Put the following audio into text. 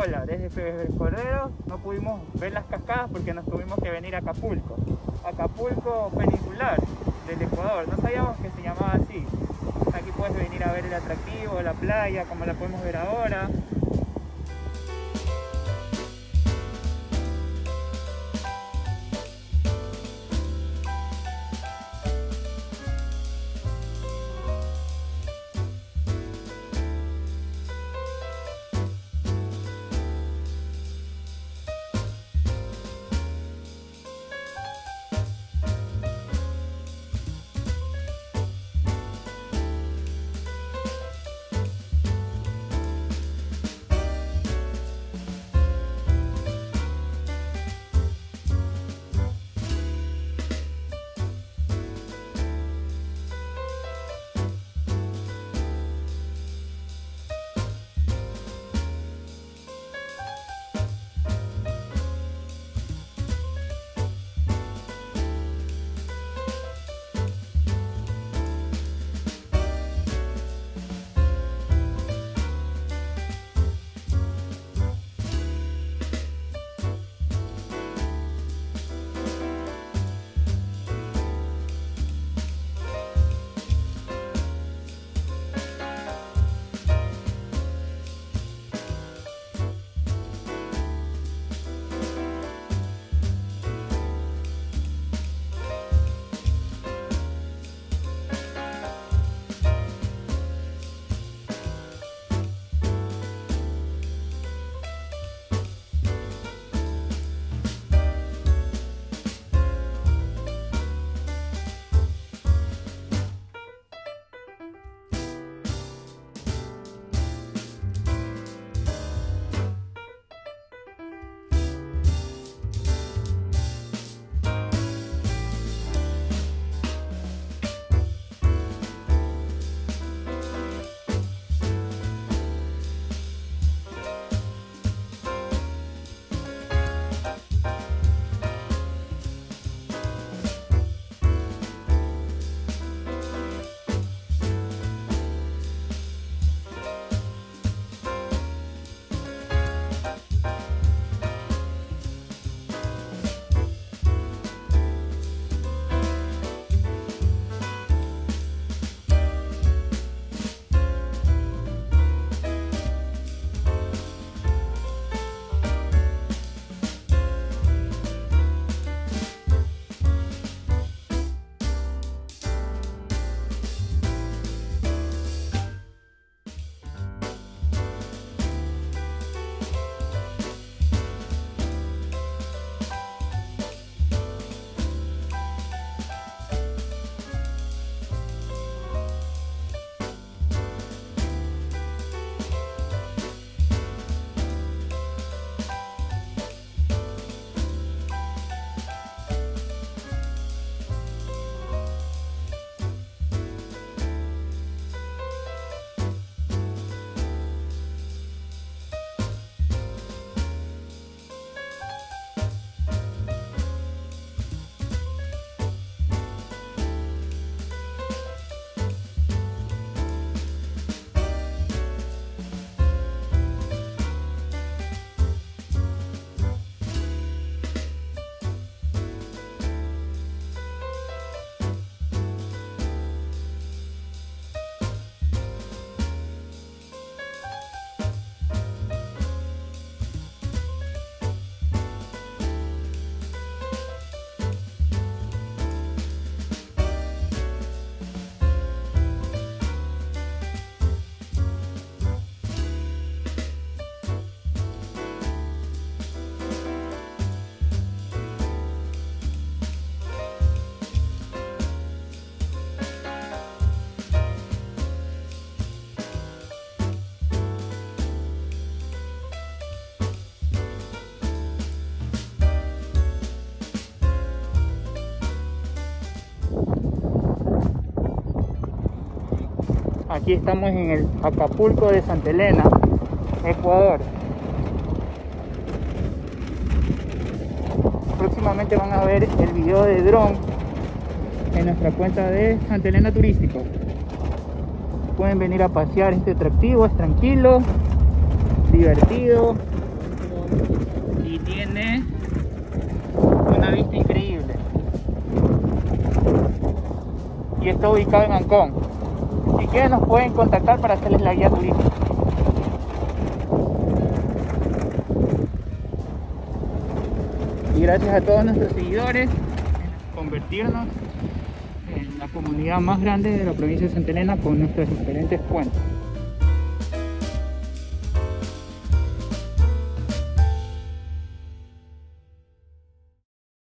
Hola, desde Febres Cordero no pudimos ver las cascadas porque nos tuvimos que venir a Acapulco. Acapulco peninsular del Ecuador, no sabíamos que se llamaba así. Aquí puedes venir a ver el atractivo, la playa, como la podemos ver ahora. Aquí estamos en el Acapulco de Santa Elena, Ecuador. Próximamente van a ver el video de dron en nuestra cuenta de Santa Elena Turístico. Pueden venir a pasear este atractivo, es tranquilo, divertido, y tiene una vista increíble. Y está ubicado en Ancón. Si quieren nos pueden contactar para hacerles la guía turística. Y gracias a todos nuestros seguidores convertirnos en la comunidad más grande de la provincia de Santa Elena con nuestros diferentes puentes.